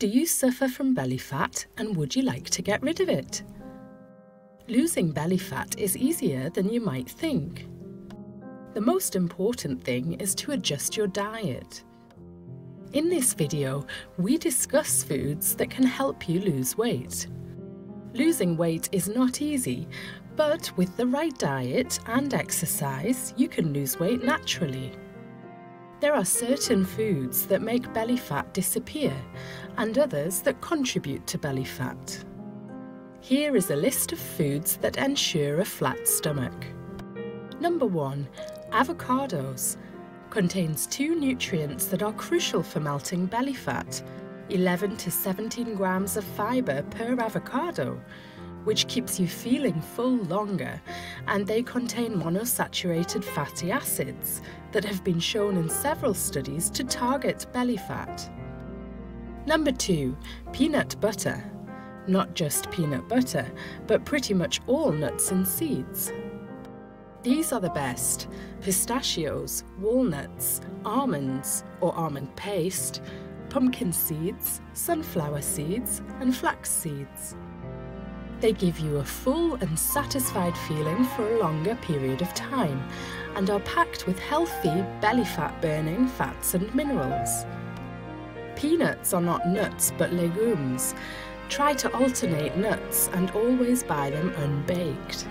Do you suffer from belly fat and would you like to get rid of it? Losing belly fat is easier than you might think. The most important thing is to adjust your diet. In this video, we discuss foods that can help you lose weight. Losing weight is not easy, but with the right diet and exercise, you can lose weight naturally. There are certain foods that make belly fat disappear and others that contribute to belly fat. Here is a list of foods that ensure a flat stomach. Number 1. Avocados contains two nutrients that are crucial for melting belly fat, 11 to 17 grams of fibre per avocado, which keeps you feeling full longer, and they contain monosaturated fatty acids that have been shown in several studies to target belly fat. Number 2. Peanut butter. Not just peanut butter, but pretty much all nuts and seeds. These are the best pistachios, walnuts, almonds or almond paste, pumpkin seeds, sunflower seeds, and flax seeds. They give you a full and satisfied feeling for a longer period of time and are packed with healthy, belly fat burning fats and minerals. Peanuts are not nuts but legumes. Try to alternate nuts and always buy them unbaked.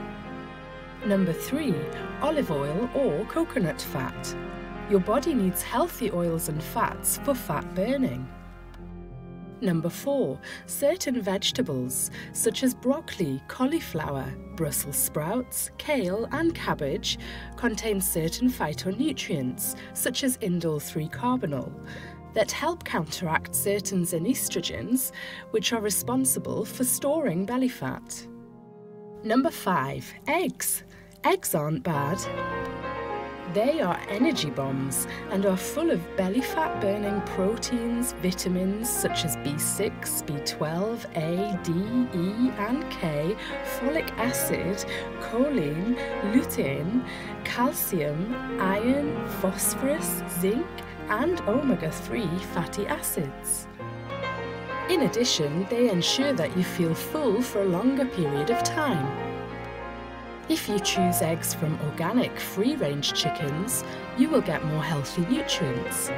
Number 3. Olive oil or coconut fat. Your body needs healthy oils and fats for fat burning. Number 4. Certain vegetables, such as broccoli, cauliflower, Brussels sprouts, kale and cabbage, contain certain phytonutrients, such as indole 3-carbinol, that help counteract certain estrogens, which are responsible for storing belly fat. Number 5. Eggs. Eggs aren't bad. They are energy bombs and are full of belly fat burning proteins, vitamins such as B6, B12, A, D, E, and K, folic acid, choline, lutein, calcium, iron, phosphorus, zinc, and omega 3 fatty acids. In addition, they ensure that you feel full for a longer period of time. If you choose eggs from organic, free-range chickens, you will get more healthy nutrients.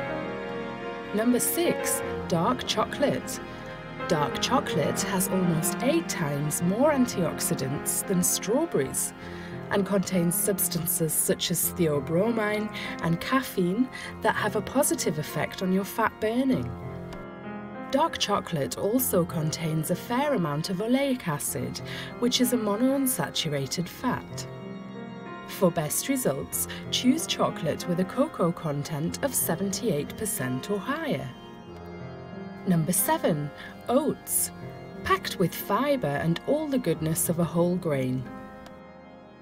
Number 6. Dark chocolate. Dark chocolate has almost 8 times more antioxidants than strawberries and contains substances such as theobromine and caffeine that have a positive effect on your fat burning. Dark chocolate also contains a fair amount of oleic acid, which is a monounsaturated fat. For best results, choose chocolate with a cocoa content of 78% or higher. Number 7. Oats. Packed with fibre and all the goodness of a whole grain.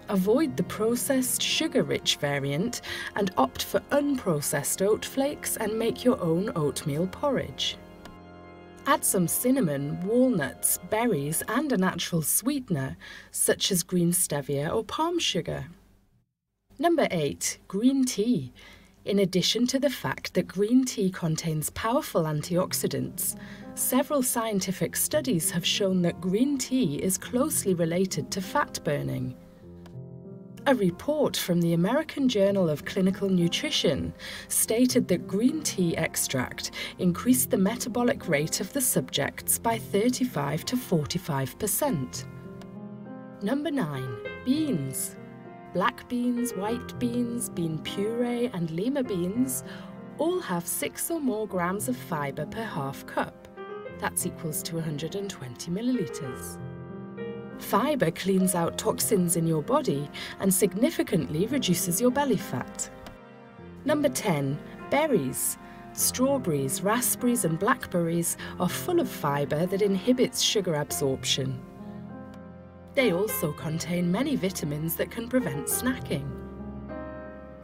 Avoid the processed, sugar-rich variant and opt for unprocessed oat flakes and make your own oatmeal porridge. Add some cinnamon, walnuts, berries and a natural sweetener, such as green stevia or palm sugar. Number 8. Green tea. In addition to the fact that green tea contains powerful antioxidants, several scientific studies have shown that green tea is closely related to fat burning. A report from the American Journal of Clinical Nutrition stated that green tea extract increased the metabolic rate of the subjects by 35 to 45%. Number 9. Beans. Black beans, white beans, bean puree and lima beans all have 6 or more grams of fibre per half cup. That's equals to 120 millilitres. Fibre cleans out toxins in your body and significantly reduces your belly fat. Number 10. Berries. Strawberries, raspberries and blackberries are full of fibre that inhibits sugar absorption. They also contain many vitamins that can prevent snacking.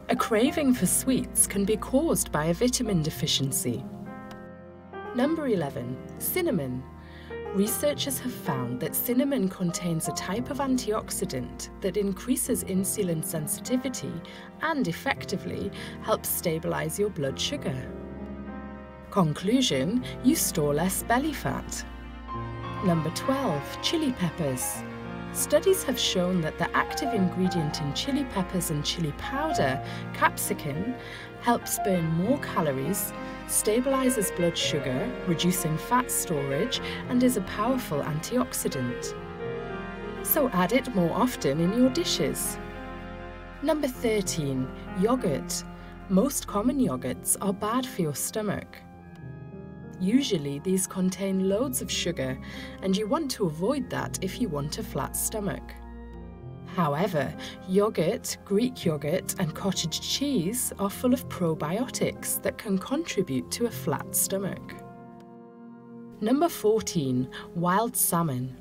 A craving for sweets can be caused by a vitamin deficiency. Number 11. Cinnamon Researchers have found that cinnamon contains a type of antioxidant that increases insulin sensitivity and effectively helps stabilize your blood sugar. Conclusion, you store less belly fat. Number 12, chili peppers. Studies have shown that the active ingredient in chili peppers and chili powder, capsicum, helps burn more calories, stabilizes blood sugar, reducing fat storage, and is a powerful antioxidant. So add it more often in your dishes. Number 13, yogurt. Most common yogurts are bad for your stomach. Usually these contain loads of sugar and you want to avoid that if you want a flat stomach. However, yogurt, Greek yogurt and cottage cheese are full of probiotics that can contribute to a flat stomach. Number 14. Wild salmon.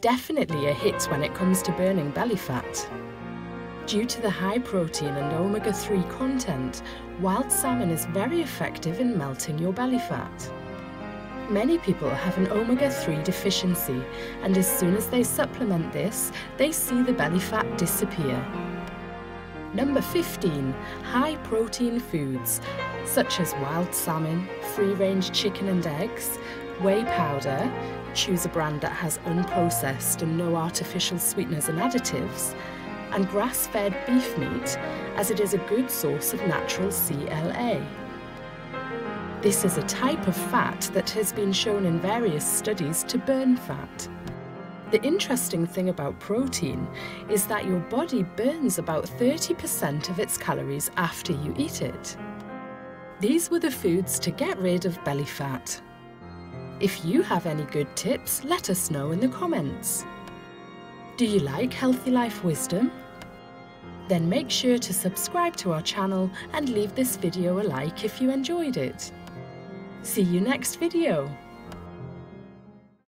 Definitely a hit when it comes to burning belly fat. Due to the high protein and omega-3 content, wild salmon is very effective in melting your belly fat. Many people have an omega-3 deficiency and as soon as they supplement this, they see the belly fat disappear. Number 15. High protein foods such as wild salmon, free-range chicken and eggs, whey powder, choose a brand that has unprocessed and no artificial sweeteners and additives, and grass-fed beef meat as it is a good source of natural CLA. This is a type of fat that has been shown in various studies to burn fat. The interesting thing about protein is that your body burns about 30% of its calories after you eat it. These were the foods to get rid of belly fat. If you have any good tips, let us know in the comments. Do you like Healthy Life Wisdom? Then make sure to subscribe to our channel and leave this video a like if you enjoyed it. See you next video.